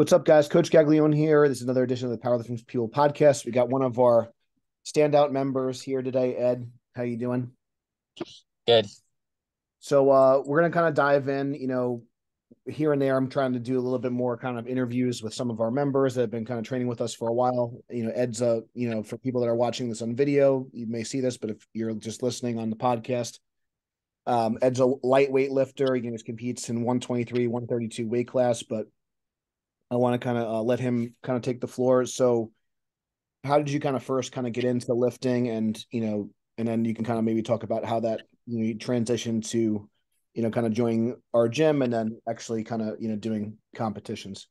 What's up, guys? Coach Gaglione here. This is another edition of the Powerlifting Fuel podcast. We got one of our standout members here today. Ed, how you doing? Good. So uh, we're gonna kind of dive in. You know, here and there, I'm trying to do a little bit more kind of interviews with some of our members that have been kind of training with us for a while. You know, Ed's a you know for people that are watching this on video, you may see this, but if you're just listening on the podcast, um, Ed's a lightweight lifter. He just competes in 123, 132 weight class, but I want to kind of uh, let him kind of take the floor. So, how did you kind of first kind of get into lifting, and you know, and then you can kind of maybe talk about how that you know you transition to, you know, kind of joining our gym, and then actually kind of you know doing competitions.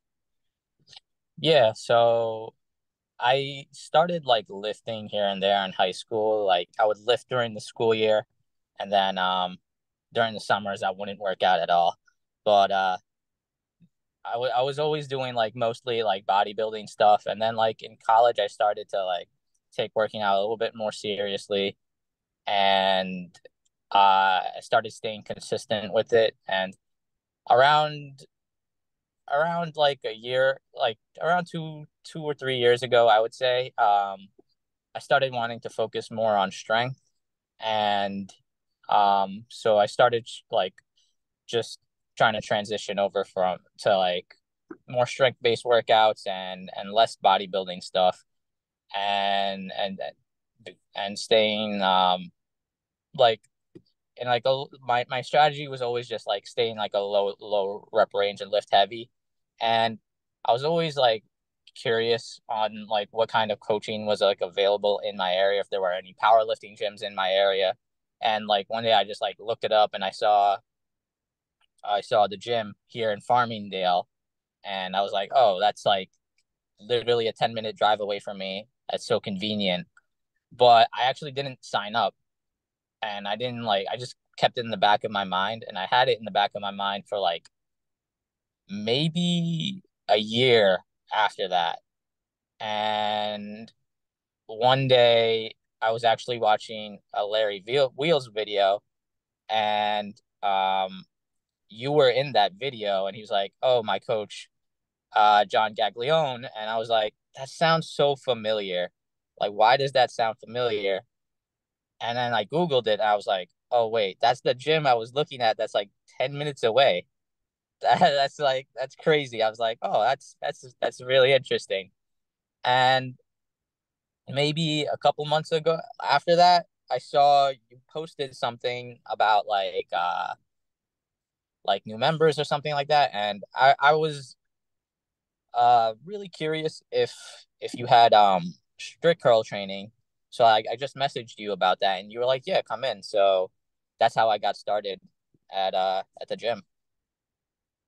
Yeah, so I started like lifting here and there in high school. Like I would lift during the school year, and then um during the summers I wouldn't work out at all. But uh I, w- I was always doing like mostly like bodybuilding stuff and then like in college i started to like take working out a little bit more seriously and uh, i started staying consistent with it and around around like a year like around two two or three years ago i would say um i started wanting to focus more on strength and um so i started like just trying to transition over from to like more strength based workouts and and less bodybuilding stuff and and and staying um like and like a, my my strategy was always just like staying like a low low rep range and lift heavy. And i was always like curious on like what kind of coaching was like available in my area if there were any powerlifting gyms in my area. And like one day i just like looked it up and i saw I saw the gym here in Farmingdale, and I was like, oh, that's like literally a 10 minute drive away from me. That's so convenient. But I actually didn't sign up. And I didn't like, I just kept it in the back of my mind. And I had it in the back of my mind for like maybe a year after that. And one day I was actually watching a Larry Wheels video and um you were in that video and he was like oh my coach uh john gaglione and i was like that sounds so familiar. Like why does that sound familiar? And then i googled it i was like oh wait that's the gym i was looking at that's like 10 minutes away. That, that's like that's crazy. I was like oh that's that's that's really interesting. And maybe a couple months ago after that i saw you posted something about like uh like new members or something like that. And I, I was uh really curious if if you had um strict curl training. So I, I just messaged you about that and you were like, Yeah, come in. So that's how I got started at uh at the gym.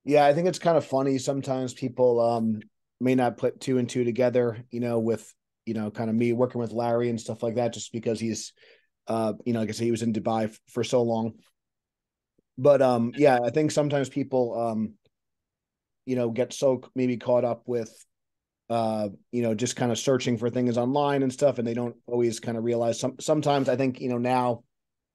Yeah, I think it's kind of funny. Sometimes people um may not put two and two together, you know, with you know, kind of me working with Larry and stuff like that, just because he's uh, you know, like I said, he was in Dubai f- for so long but um yeah i think sometimes people um you know get so maybe caught up with uh you know just kind of searching for things online and stuff and they don't always kind of realize some sometimes i think you know now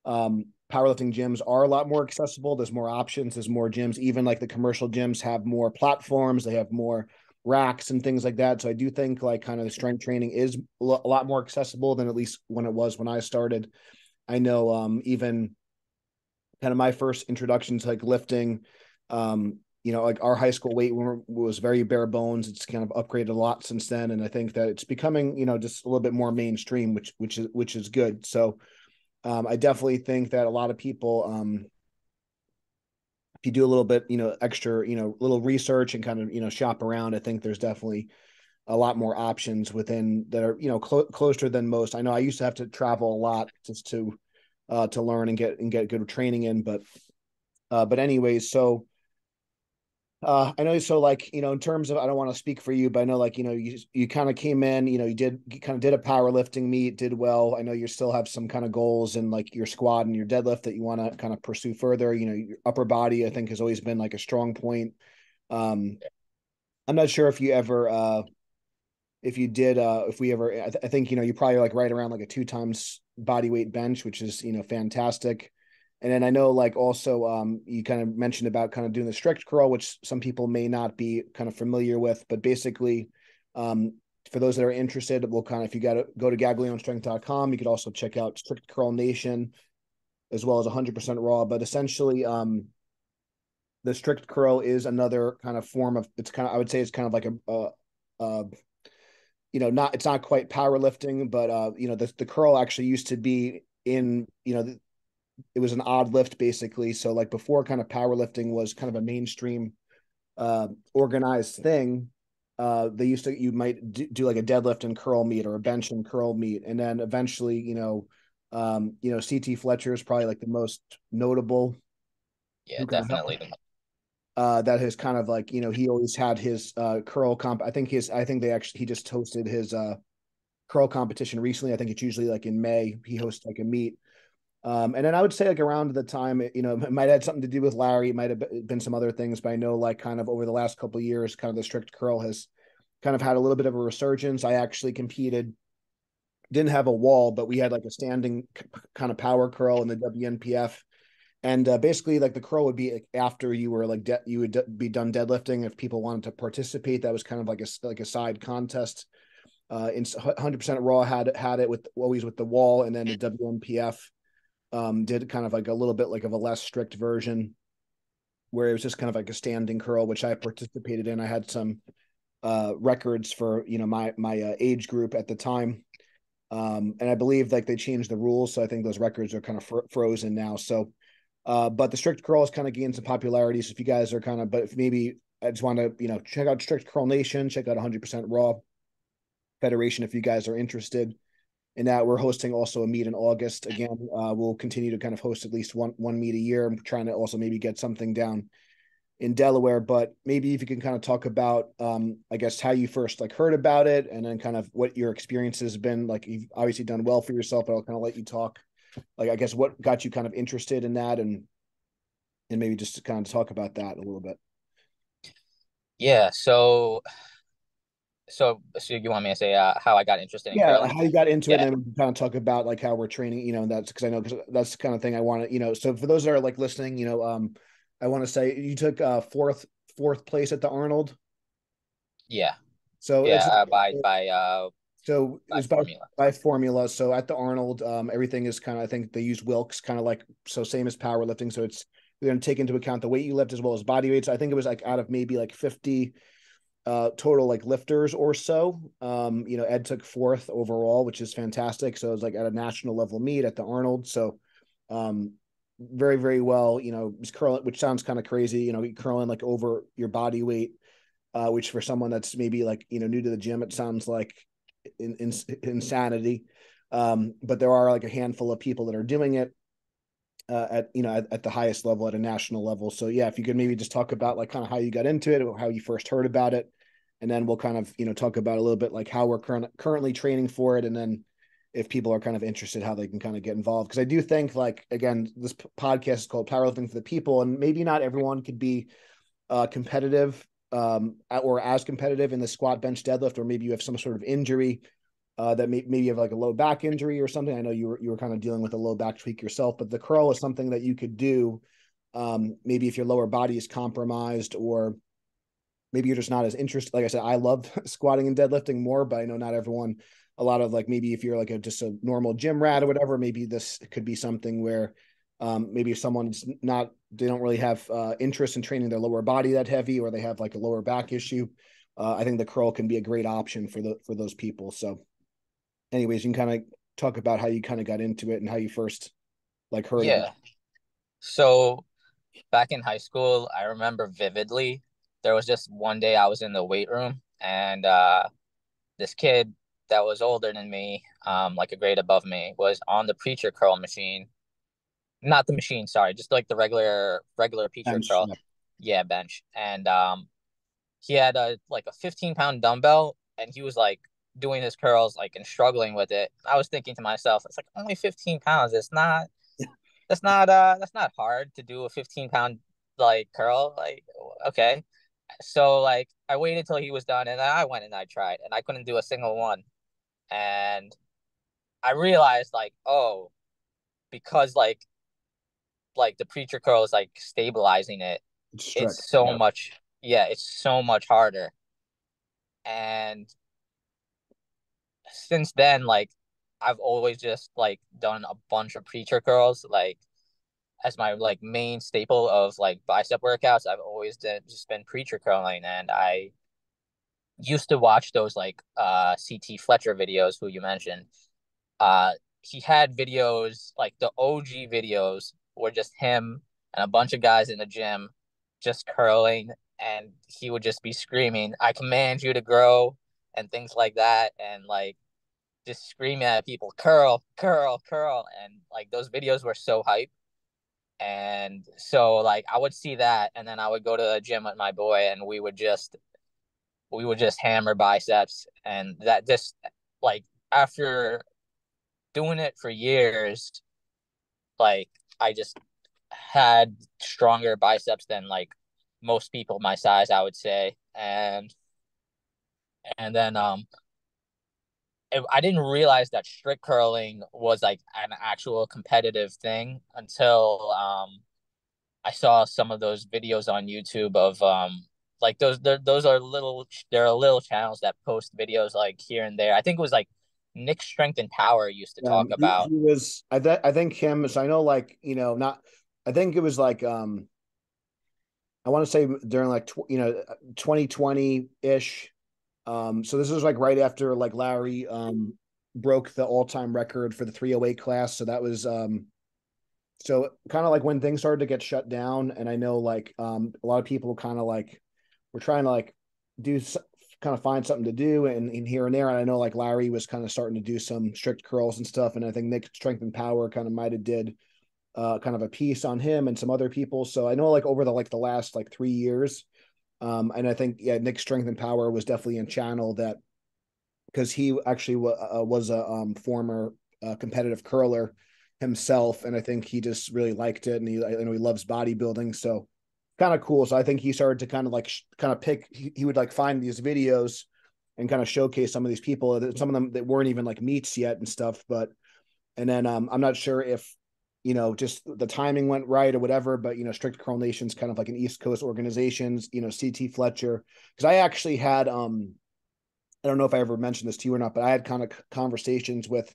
um powerlifting gyms are a lot more accessible there's more options there's more gyms even like the commercial gyms have more platforms they have more racks and things like that. So i do think like kind of the strength training is a lot more accessible than at least when it was when i started. I know um even kind of my first introduction to like lifting. Um, you know, like our high school weight was very bare bones. It's kind of upgraded a lot since then, and I think that it's becoming, you know, just a little bit more mainstream, which which is which is good. So, um, I definitely think that a lot of people, um, if you do a little bit, you know, extra, you know, little research and kind of you know shop around, I think there's definitely a lot more options within that are you know clo- closer than most. I know I used to have to travel a lot just to uh, to learn and get and get good training in. But uh, but anyways, so uh, I know so like you know in terms of I don't want to speak for you, but I know like you know you you kind of came in, you know you did you kind of did a powerlifting meet, did well. I know you still have some kind of goals in like your squat and your deadlift that you want to kind of pursue further. You know your upper body I think has always been like a strong point. Um, I'm not sure if you ever uh if you did uh if we ever I, th- I think you know you probably like right around like a two times body weight bench, which is you know fantastic. And then I know like also um you kind of mentioned about kind of doing the strict curl, which some people may not be kind of familiar with, but basically um for those that are interested, we'll kind of if you got to go to gaglionestrength.com, you could also check out Strict Curl Nation as well as 100% raw, but essentially um the strict curl is another kind of form of it's kind of I would say it's kind of like a uh you know not it's not quite powerlifting, but uh you know the the curl actually used to be in you know it was an odd lift basically. So like before, kind of powerlifting was kind of a mainstream uh, organized thing. Uh, they used to you might do, do, like a deadlift and curl meet or a bench and curl meet, and then eventually, you know, um, you know, CT Fletcher is probably like the most notable. Yeah, definitely. Uh, that has kind of like you know he always had his uh, curl comp. I think his I think they actually he just hosted his uh, curl competition recently. I think it's usually like in May. He hosts like a meet um, and then I would say like around the time, you know, it might have had something to do with Larry. It might have been some other things, but I know like kind of over the last couple years, kind of the strict curl has kind of had a little bit of a resurgence. I actually competed, didn't have a wall, but we had like a standing kind of power curl in the WNPF. And uh, basically, like the curl would be after you were like de- you would de- be done deadlifting. If people wanted to participate, that was kind of like a like a side contest. Uh, in 100% raw had had it with always with the wall, and then the WNPF um, did kind of like a little bit like of a less strict version where it was just kind of like a standing curl, which I participated in. I had some uh, records for you know my my uh, age group at the time, um, and I believe like they changed the rules, so I think those records are kind of fr- frozen now. So, uh, but the strict curl has kind of gained some popularity. So if you guys are kind of, but if maybe I just want to you know check out Strict Curl Nation, check out 100% Raw Federation if you guys are interested in that we're hosting also a meet in August. Again, uh, we'll continue to kind of host at least one one meet a year. I'm trying to also maybe get something down in Delaware, but maybe if you can kind of talk about, um, I guess how you first like heard about it, and then kind of what your experience has been. Like you've obviously done well for yourself, but I'll kind of let you talk. Like I guess what got you kind of interested in that, and and maybe just to kind of talk about that a little bit. Yeah. So so so you want me to say uh, how I got interested in yeah, how you got into yeah. it, and we can kind of talk about like how we're training. You know, that's because I know because that's the kind of thing I want to. You know, so for those that are like listening, you know, um, I want to say you took uh fourth fourth place at the Arnold. Yeah. So yeah, uh, by by uh. So it was by formula. by formula. So at the Arnold, um, everything is kind of I think they use Wilks kind of like so same as powerlifting. So it's you're going to take into account the weight you lift as well as body weight. So I think it was like out of maybe like fifty uh, total like lifters or so. Um, you know, Ed took fourth overall, which is fantastic. So it was like at a national level meet at the Arnold. So um, very, very well, you know, he's curling, which sounds kind of crazy, you know, curling like over your body weight, uh, which for someone that's maybe like, you know, new to the gym, it sounds like in, in, insanity. Um, but there are like a handful of people that are doing it uh, at you know at, at, the highest level at a national level. So yeah, if you could maybe just talk about like kind of how you got into it, or how you first heard about it, and then we'll kind of you know talk about a little bit like how we're current, currently training for it and then if people are kind of interested how they can kind of get involved because i do think like again this podcast is called powerlifting for the people and maybe not everyone could be uh, competitive um, or as competitive in the squat bench deadlift or maybe you have some sort of injury uh, that may, maybe you have like a low back injury or something i know you were you were kind of dealing with a low back tweak yourself but the curl is something that you could do um, maybe if your lower body is compromised or maybe you're just not as interested. Like I said, I love squatting and deadlifting more, but I know not everyone. A lot of like maybe if you're like a just a normal gym rat or whatever, maybe this could be something where um, maybe someone's not they don't really have uh, interest in training their lower body that heavy, or they have like a lower back issue. Uh, I think the curl can be a great option for the for those people. So, anyways, you can kind of talk about how you kind of got into it and how you first like heard. Yeah. So back in high school, I remember vividly there was just one day I was in the weight room and uh, this kid that was older than me, um, like a grade above me, was on the preacher curl machine. Not the machine, sorry, just like the regular regular preacher bench, curl. Yeah. yeah, bench. And um, he had a like a 15 pound dumbbell and he was like doing his curls like and struggling with it. I was thinking to myself, it's like only 15 pounds. It's not that's not uh that's not hard to do a 15 pound like curl. Like okay so like I waited till he was done and I went and I tried and I couldn't do a single one. And I realized like, oh, because like like the preacher curl is like stabilizing it. It's, it's so yeah. much yeah, it's so much harder. And since then, like I've always just like done a bunch of preacher curls, like as my like main staple of like bicep workouts. I've always did, just been preacher curling, and I used to watch those like uh CT Fletcher videos, who you mentioned. Uh, he had videos like the OG videos were just him and a bunch of guys in the gym just curling and he would just be screaming, I command you to grow and things like that. And like just screaming at people, curl, curl, curl. And like those videos were so hype. And so like I would see that and then I would go to the gym with my boy and we would just we would just hammer biceps and that just like after doing it for years like I just had stronger biceps than like most people my size, I would say. And and then um I didn't realize that strict curling was like an actual competitive thing until um I saw some of those videos on YouTube of um like those those are little there are little channels that post videos like here and there. I think it was like Nick Strength and Power used to talk about. He was I th- I think him so I know like, you know, not I think it was like um I want to say during like tw- you know 2020 ish. Um, so this was like right after like Larry um, broke the all time record for the 308 class. So that was um, so kind of like when things started to get shut down, and I know like um, a lot of people kind of like were trying to like do kind of find something to do and, and here and there. And I know like Larry was kind of starting to do some strict curls and stuff, and I think Nick Strength and Power kind of might have did uh, kind of a piece on him and some other people. So I know like over the like the last like three years, um, and I think yeah, Nick Strength and Power was definitely in channel that because he actually w- uh, was a um, former uh, competitive curler himself, and I think he just really liked it, and he I know he loves bodybuilding, so kind of cool. So I think he started to kind of like sh- kind of pick. He, he would like find these videos and kind of showcase some of these people. Some of them that weren't even like meets yet and stuff, but and then um, I'm not sure if you know, just the timing went right or whatever. But you know, Strict Curl Nation's kind of like an East Coast organizations. You know, CT Fletcher, because I actually had um, I don't know if I ever mentioned this to you or not, but I had kind of conversations with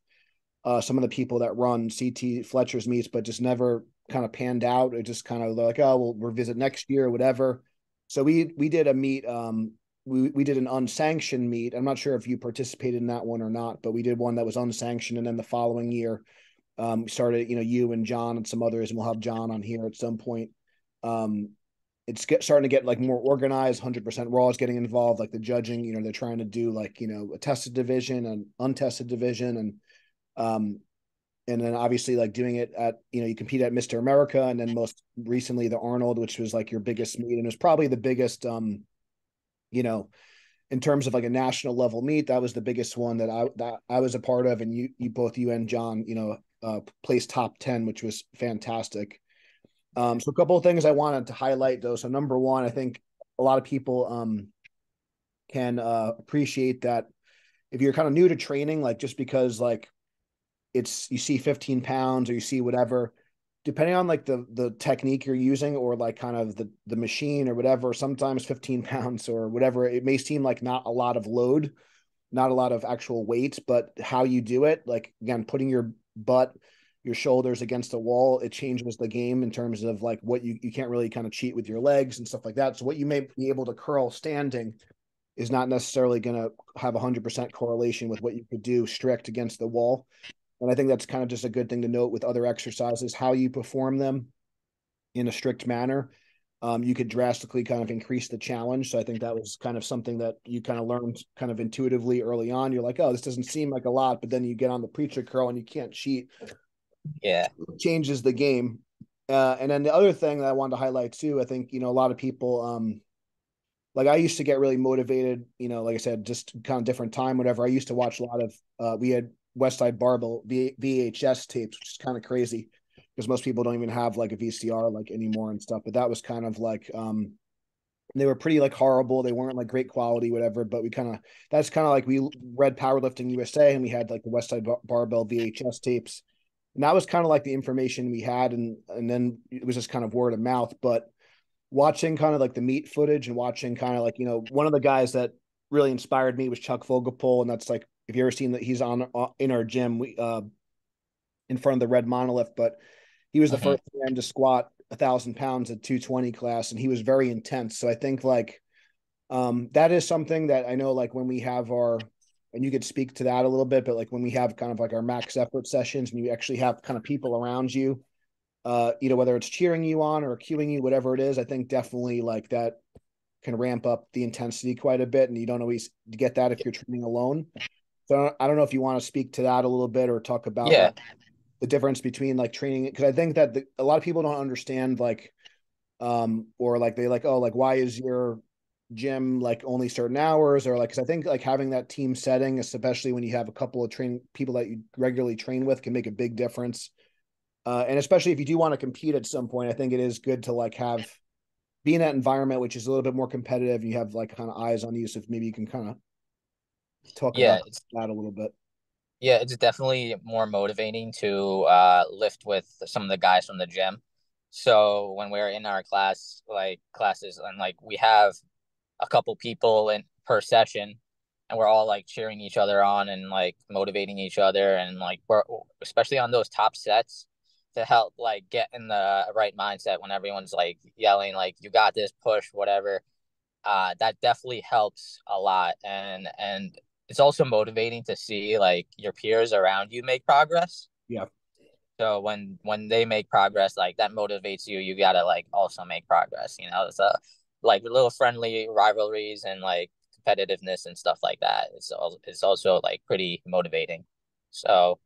uh, some of the people that run CT Fletcher's meets, but just never kind of panned out. It just kind of like, oh, we'll revisit next year or whatever. So we we did a meet. Um, we we did an unsanctioned meet. I'm not sure if you participated in that one or not, but we did one that was unsanctioned, and then the following year um, started, you know, you and John and some others, and we'll have John on here at some point. Um, it's get, starting to get like more organized. Hundred percent Raw is getting involved. Like the judging, you know, they're trying to do like you know a tested division and untested division, and um, and then obviously like doing it at you know you compete at Mr. America, and then most recently the Arnold, which was like your biggest meet, and it was probably the biggest, um, you know, in terms of like a national level meet, that was the biggest one that I that I was a part of, and you you both you and John, you know, uh, placed top 10, which was fantastic. Um, so a couple of things I wanted to highlight though. So number one, I think a lot of people um, can uh, appreciate that if you're kind of new to training, like just because like it's you see 15 pounds or you see whatever, depending on like the the technique you're using or like kind of the the machine or whatever, sometimes 15 pounds or whatever, it may seem like not a lot of load, not a lot of actual weight, but how you do it, like again, putting your butt, your shoulders against the wall, it changes the game in terms of like what you you can't really kind of cheat with your legs and stuff like that. So what you may be able to curl standing is not necessarily going to have 100% correlation with what you could do strict against the wall. And I think that's kind of just a good thing to note with other exercises, how you perform them in a strict manner. Um, you could drastically kind of increase the challenge. So I think that was kind of something that you kind of learned kind of intuitively early on. You're like, oh, this doesn't seem like a lot, but then you get on the preacher curl and you can't cheat. Yeah, it changes the game. Uh, and then the other thing that I wanted to highlight too, I think you know a lot of people, um, like I used to get really motivated. You know, like I said, just kind of different time, whatever. I used to watch a lot of. Uh, we had Westside Barbell v- VHS tapes, which is kind of crazy because most people don't even have like a VCR like anymore and stuff. But that was kind of like um they were pretty like horrible. They weren't like great quality, whatever. But we kind of that's kind of like we read Powerlifting USA and we had like the Westside Bar- Barbell VHS tapes. And that was kind of like the information we had, and and then it was just kind of word of mouth. But watching kind of like the meet footage and watching kind of like you know one of the guys that really inspired me was Chuck Vogelpohl, and that's like if you ever seen that he's on uh, in our gym, we uh in front of the red monolith, but he was the mm-hmm. first man to squat a thousand pounds at 220 class, and he was very intense. So I think like um that is something that I know like when we have our and you could speak to that a little bit, but like when we have kind of like our max effort sessions and you actually have kind of people around you, uh, you know, whether it's cheering you on or cueing you, whatever it is, I think definitely like that can ramp up the intensity quite a bit, and you don't always get that if you're training alone. So I don't know if you want to speak to that a little bit or talk about yeah. The difference between like training because I think that the, a lot of people don't understand like um or like they like oh like why is your gym like only certain hours or like because I think like having that team setting, especially when you have a couple of train people that you regularly train with, can make a big difference. Uh, and especially if you do want to compete at some point, I think it is good to like have be in that environment which is a little bit more competitive. You have like kind of eyes on you, so if maybe you can kind of talk yeah, about that a little bit. Yeah, it's definitely more motivating to uh, lift with some of the guys from the gym. So when we're in our class, like classes, and like we have a couple people in per session, and we're all like cheering each other on and like motivating each other, and like we're especially on those top sets to help like get in the right mindset when everyone's like yelling like you got this push whatever uh that definitely helps a lot and and it's also motivating to see like your peers around you make progress. Yeah. So when when they make progress like that motivates you you gotta like also make progress you know? It's a like little friendly rivalries and like competitiveness and stuff like that it's also it's also like pretty motivating. So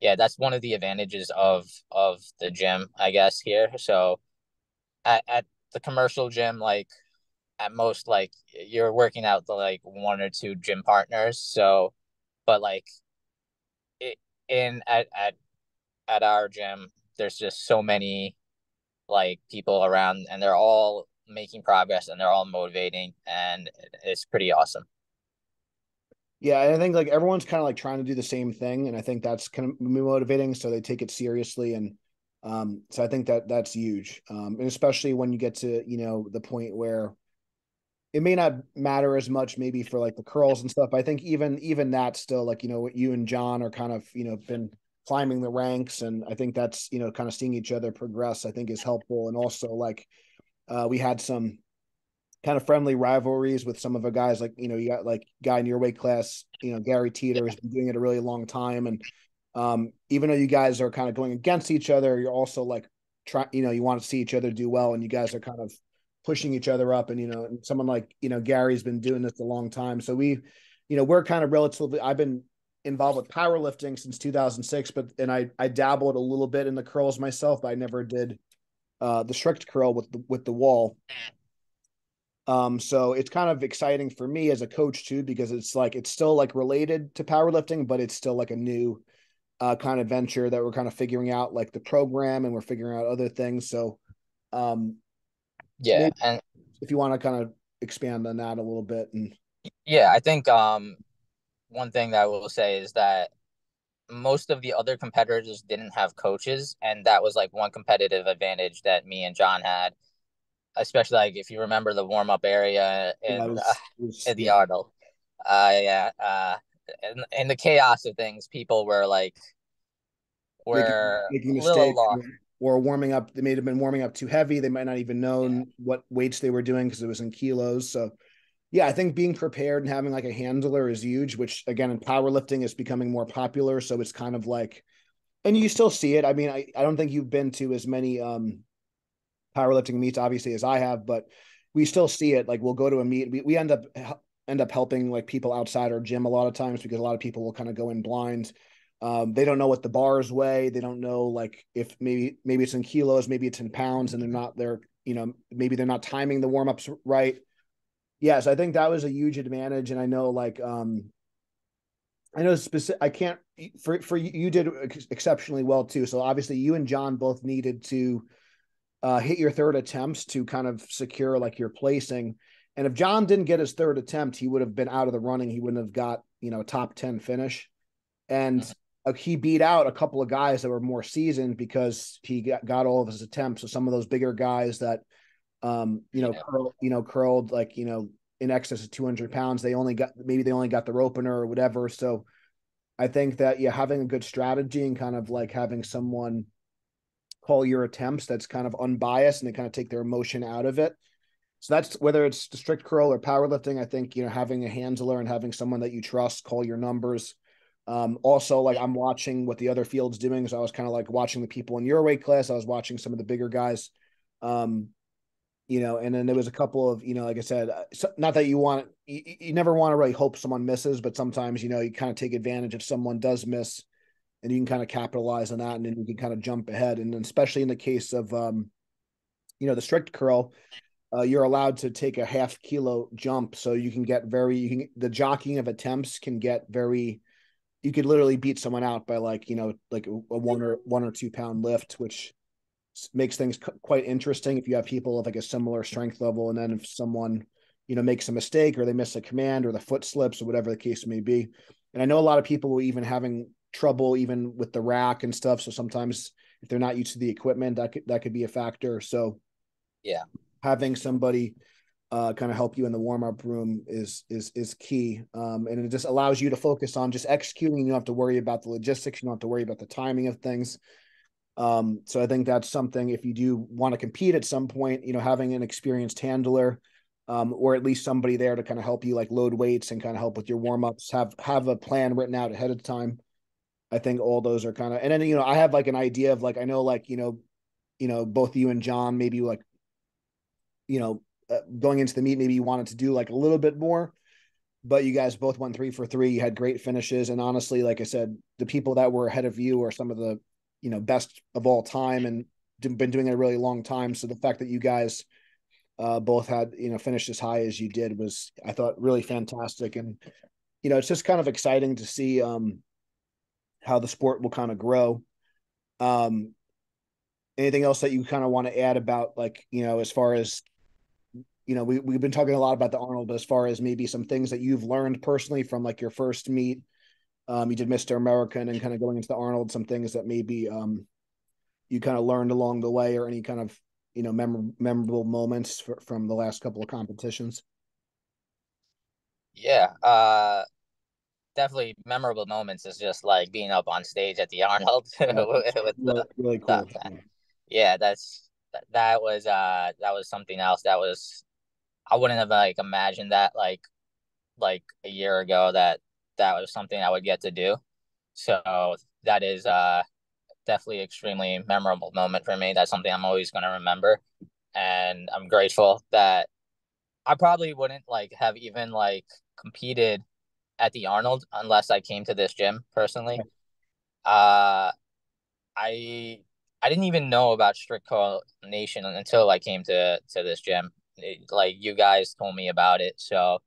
yeah, that's one of the advantages of of the gym, I guess here. So at, at the commercial gym, like at most, like you're working out the like one or two gym partners. So, but like it, in at at at our gym, there's just so many like people around, and they're all making progress and they're all motivating, and it's pretty awesome. Yeah, I think like everyone's kind of like trying to do the same thing, and I think that's kind of motivating. So they take it seriously, and um, so I think that that's huge, um, and especially when you get to you know the point where it may not matter as much maybe for like the curls and stuff. I think even even that still like you know what you and John are kind of you know been climbing the ranks, and I think that's you know kind of seeing each other progress. I think is helpful, and also like uh, we had some kind of friendly rivalries with some of the guys like you know you got like guy in your weight class you know Gary Teeter has been doing it a really long time and um, even though you guys are kind of going against each other you're also like trying you know you want to see each other do well and you guys are kind of pushing each other up. And you know and someone like you know Gary's been doing this a long time. So we you know we're kind of relatively I've been involved with powerlifting since 2006 but and I I dabbled a little bit in the curls myself but I never did uh the strict curl with the with the wall. Um, so it's kind of exciting for me as a coach too, because it's like it's still like related to powerlifting, but it's still like a new uh, kind of venture that we're kind of figuring out like the program and we're figuring out other things. So um yeah, and if you want to kind of expand on that a little bit and yeah, I think um one thing that I will say is that most of the other competitors didn't have coaches and that was like one competitive advantage that me and John had especially like if you remember the warm up area in, yeah, was, uh, in the. Arnold. Uh, yeah. Uh, in, in the chaos of things, people were like, were making, making mistakes or warming up. They may have been warming up too heavy. They might not even known yeah. what weights they were doing because it was in kilos. So, yeah, I think being prepared and having like a handler is huge. Which again, in powerlifting is becoming more popular. So it's kind of like, and you still see it. I mean, I, I don't think you've been to as many um powerlifting meets obviously as I have, but we still see it. Like we'll go to a meet, we, we end up end up helping like people outside our gym a lot of times because a lot of people will kind of go in blind. Um, they don't know what the bars weigh. They don't know like if maybe maybe it's in kilos, maybe it's in pounds, and they're not they're you know maybe they're not timing the warm ups right. Yes, I think that was a huge advantage, and I know like um, I know specific. I can't for for you, did exceptionally well too. So obviously you and John both needed to uh, hit your third attempts to kind of secure like your placing. And if John didn't get his third attempt, he would have been out of the running. He wouldn't have got, you know, top 10 finish. And uh, he beat out a couple of guys that were more seasoned because he got, got all of his attempts. So some of those bigger guys that, um, you know, yeah. curl, you know, curled like you know in excess of 200 pounds, they only got maybe they only got the opener or whatever. So I think that yeah, having a good strategy and kind of like having someone call your attempts that's kind of unbiased and they kind of take their emotion out of it. So that's whether it's strict curl or powerlifting. I think you know having a handler and having someone that you trust call your numbers. Um, also, like I'm watching what the other field's doing, so I was kind of like watching the people in your weight class. I was watching some of the bigger guys, um, you know, and then there was a couple of you know, like I said, uh, not that you want you, you never want to really hope someone misses, but sometimes you know you kind of take advantage if someone does miss, and you can kind of capitalize on that, and then you can kind of jump ahead, and especially in the case of um, you know, the strict curl uh, you're allowed to take a half kilo jump so you can get very you can the jockeying of attempts can get very you could literally beat someone out by like you know like a, one or one or two pound lift which makes things quite interesting if you have people of like a similar strength level. And then if someone you know makes a mistake or they miss a command or the foot slips or whatever the case may be. And i know a lot of people were even having trouble even with the rack and stuff. So sometimes if they're not used to the equipment that could that could be a factor. So yeah. having somebody uh, kind of help you in the warm up room is is is key, um, and it just allows you to focus on just executing. You don't have to worry about the logistics. You don't have to worry about the timing of things. Um, so I think that's something. If you do want to compete at some point, you know, having an experienced handler, um, or at least somebody there to kind of help you like load weights and kind of help with your warm ups. Have have a plan written out ahead of time. I think all those are kind of, and then you know, I have like an idea of like I know like you know, you know, both you and John maybe like you know, uh, going into the meet, maybe you wanted to do like a little bit more, but you guys both went three for three. You had great finishes. And honestly, like I said, the people that were ahead of you are some of the, you know, best of all time and been doing it a really long time. So the fact that you guys uh, both had, you know, finished as high as you did was, I thought, really fantastic. And, you know, it's just kind of exciting to see um, how the sport will kind of grow. Um, anything else that you kind of want to add about like you know as far as you know, we we've been talking a lot about the Arnold, as far as maybe some things that you've learned personally from like your first meet, um, you did Mr. America and then kind of going into the Arnold, some things that maybe um, you kind of learned along the way, or any kind of you know mem- memorable moments for, from the last couple of competitions. Yeah, uh, definitely memorable moments is just like being up on stage at the Arnold with, with really, really cool. Yeah, that's that was uh that was something else that was I wouldn't have like imagined that like like a year ago that that was something I would get to do. So that is uh definitely extremely memorable moment for me. That's something I'm always going to remember and I'm grateful that I probably wouldn't like have even like competed at the Arnold unless I came to this gym personally. Uh I I didn't even know about strict curl nation until I came to to this gym like you guys told me about it. So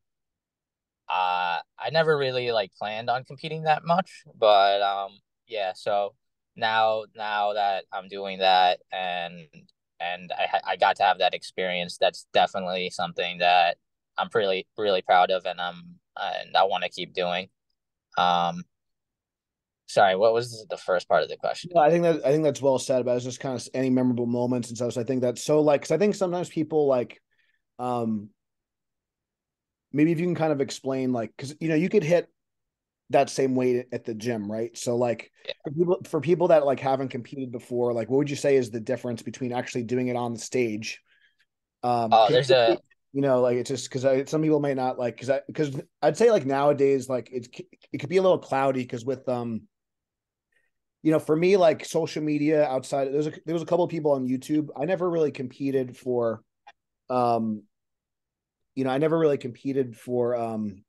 uh I never really like planned on competing that much, but um yeah, so now now that I'm doing that and and I I got to have that experience, that's definitely something that I'm really really proud of and I'm and I want to keep doing. Um sorry, what was the first part of the question? I think that I think that's well said. But it's just kind of any memorable moments and stuff. So I think that's so like because I think sometimes people like um, maybe if you can kind of explain, like, because you know, you could hit that same weight at the gym, right? So, like, yeah. for people for people that like haven't competed before, like, what would you say is the difference between actually doing it on the stage? Um, oh, there's a you know, like it's just because some people may not like because I because I'd say like nowadays, like it it could be a little cloudy because with um you know, for me, like social media outside, there's a there was a couple of people on YouTube. I never really competed for um you know i never really competed for um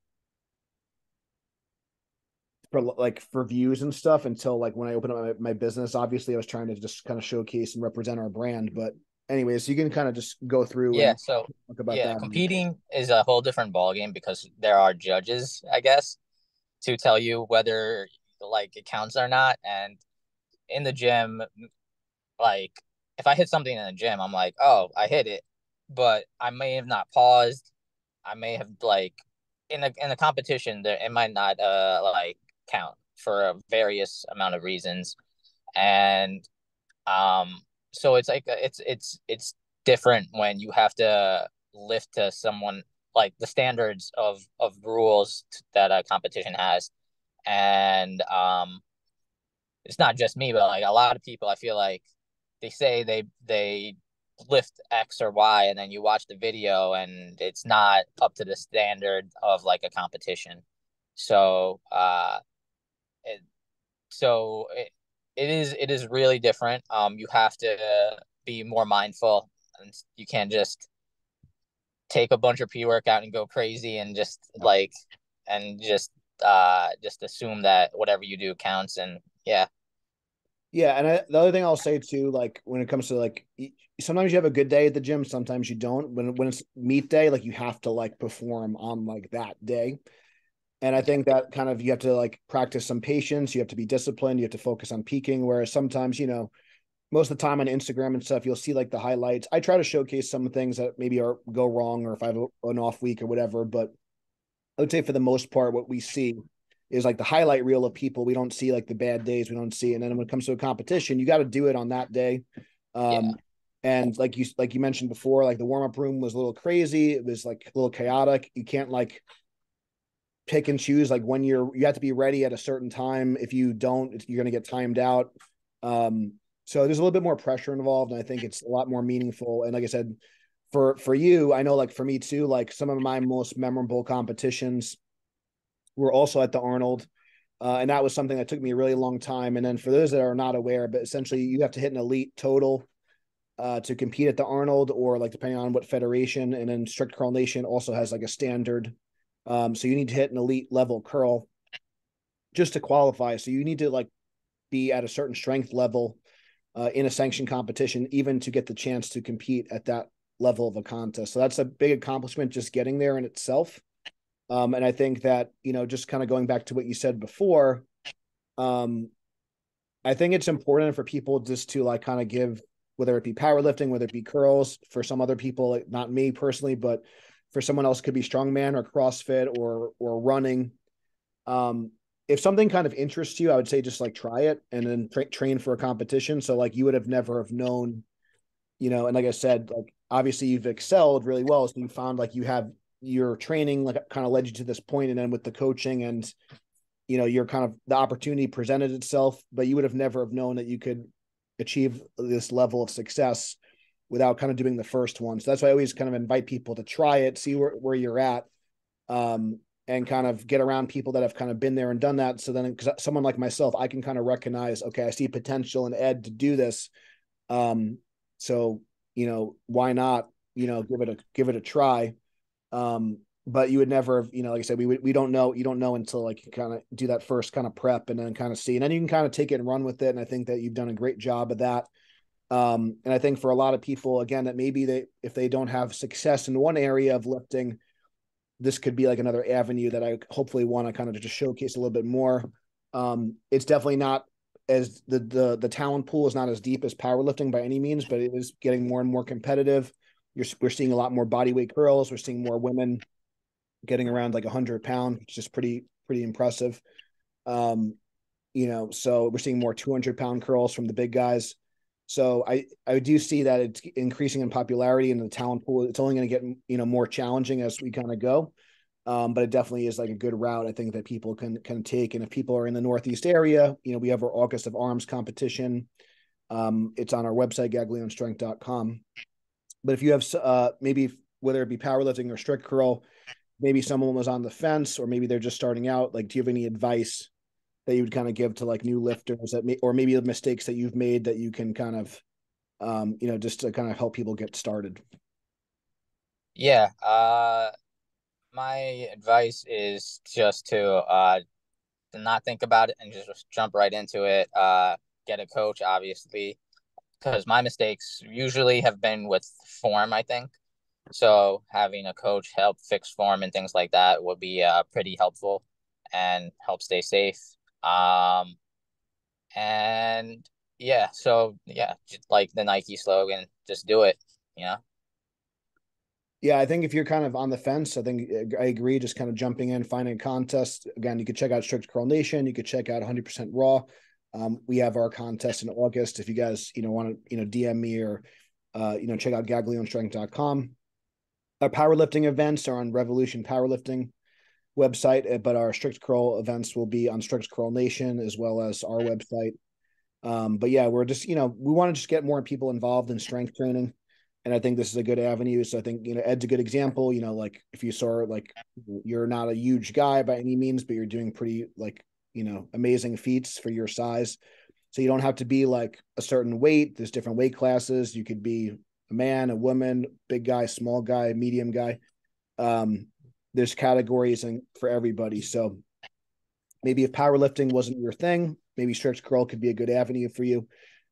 for like for views and stuff until like when i opened up my, my business. Obviously i was trying to just kind of showcase and represent our brand but anyways you can kind of just go through yeah so about yeah competing is a whole different ballgame because there are judges i guess to tell you whether like it counts or not and in the gym like if i hit something in the gym i'm like oh i hit it but I may have not paused. I may have like in a in a competition there it might not uh like count. for a various amount of reasons, and um, so it's like it's it's it's different when you have to lift to someone like the standards of of rules that a competition has, and um, it's not just me, but like a lot of people, I feel like they say they they lift X or Y, and then you watch the video, and it's not up to the standard of like a competition. So, uh, it, so it, it is it is really different. Um, you have to be more mindful, and you can't just take a bunch of pre workout and go crazy and just like and just uh just assume that whatever you do counts and yeah yeah, and I, the other thing I'll say too, like when it comes to like, sometimes you have a good day at the gym, sometimes you don't. When when it's meet day, like you have to like perform on like that day, and I think that kind of you have to like practice some patience. You have to be disciplined. You have to focus on peaking. Whereas sometimes you know, most of the time on Instagram and stuff, you'll see like the highlights. I try to showcase some things that maybe are go wrong or if I have an off week or whatever. But I would say for the most part, what we see is like the highlight reel of people. We don't see like the bad days. We don't see. And then when it comes to a competition, you got to do it on that day. Um, yeah. And like you like you mentioned before, like the warm up room was a little crazy. It was like a little chaotic. You can't like pick and choose like when you're you have to be ready at a certain time. If you don't, you're going to get timed out. Um, so there's a little bit more pressure involved, and I think it's a lot more meaningful. And like I said, for for you, I know like for me too, like some of my most memorable competitions were also at the Arnold. Uh, and that was something that took me a really long time. And then for those that are not aware, but essentially you have to hit an elite total uh, to compete at the Arnold, or like depending on what federation. And then Strict Curl Nation also has like a standard. Um, so you need to hit an elite level curl just to qualify. So you need to like be at a certain strength level uh, in a sanctioned competition, even to get the chance to compete at that level of a contest. So that's a big accomplishment just getting there in itself. Um, and I think that, you know, just kind of going back to what you said before, um, I think it's important for people just to like kind of give, whether it be powerlifting, whether it be curls, for some other people, like not me personally, but for someone else, could be strongman or CrossFit or or running. Um, if something kind of interests you, I would say just like try it and then tra- train for a competition. So like you would have never have known, you know, and like I said, like obviously you've excelled really well. So you found like you have your training like kind of led you to this point and then with the coaching and you know your kind of the opportunity presented itself but you would have never have known that you could achieve this level of success without kind of doing the first one. So that's why i always kind of invite people to try it see where, where you're at um, and kind of get around people that have kind of been there and done that. So then because someone like myself i can kind of recognize okay i see potential in ed to do this. Um, so you know why not you know give it a give it a try um, but you would never, you know, like I said, we we don't know, you don't know until like you kind of do that first kind of prep and then kind of see, and then you can kind of take it and run with it. And I think that you've done a great job of that. Um, and I think for a lot of people, again, that maybe they, if they don't have success in one area of lifting, this could be like another avenue that I hopefully want to kind of just showcase a little bit more. Um, it's definitely not as the the the talent pool is not as deep as powerlifting by any means, but it is getting more and more competitive. You're, we're seeing a lot more body weight curls. We're seeing more women getting around like a hundred pound, which is pretty pretty impressive. Um, you know, so we're seeing more 200 pound curls from the big guys. So I I do see that it's increasing in popularity in the talent pool. It's only going to get you know more challenging as we kind of go. Um, but it definitely is like a good route I think that people can can take. And if people are in the Northeast area, you know, we have our August of Arms competition. Um, it's on our website, gaglionestrength.com. But if you have uh, maybe whether it be powerlifting or strict curl, maybe someone was on the fence or maybe they're just starting out. Like, do you have any advice that you would kind of give to like new lifters that may, or maybe the mistakes that you've made that you can kind of, um, you know, just to kind of help people get started? Yeah. Uh, my advice is just to uh, not think about it and just jump right into it. Uh, get a coach, obviously because my mistakes usually have been with form, I think. So having a coach help fix form and things like that would be uh, pretty helpful and help stay safe. Um, and yeah, so yeah, just like the Nike slogan, just do it, you know? Yeah, I think if you're kind of on the fence, I think uh, I agree. Just kind of jumping in, finding a contest. Again, you could check out Strict Curl Nation. You could check out 100% Raw. Um, we have our contest in August. If you guys, you know, want to, you know, DM me or, uh, you know, check out gaglionestrength.com. Our powerlifting events are on Revolution Powerlifting website, uh, but our Strict Curl events will be on Strict Curl Nation as well as our website. Um, but yeah, we're just, you know, we want to just get more people involved in strength training and I think this is a good avenue. So I think you know Ed's a good example. You know, like if you saw like you're not a huge guy by any means, but you're doing pretty like you know amazing feats for your size. So you don't have to be like a certain weight. There's different weight classes. You could be a man, a woman, big guy, small guy, medium guy. Um, there's categories and for everybody. So maybe if powerlifting wasn't your thing, maybe strict curl could be a good avenue for you.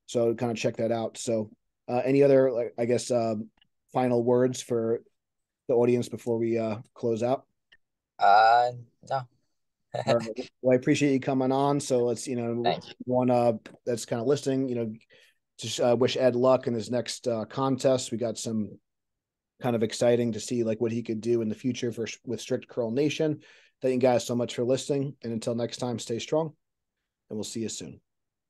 So kind of check that out. So uh, any other, like, I guess, um, final words for the audience before we uh, close out? Uh, no. Well, I appreciate you coming on. So let's, you know, one uh, that's kind of listening, you know, just uh, wish Ed luck in his next uh, contest. We got some kind of exciting to see like what he could do in the future for with Strict Curl Nation. Thank you guys so much for listening. And until next time, stay strong and we'll see you soon.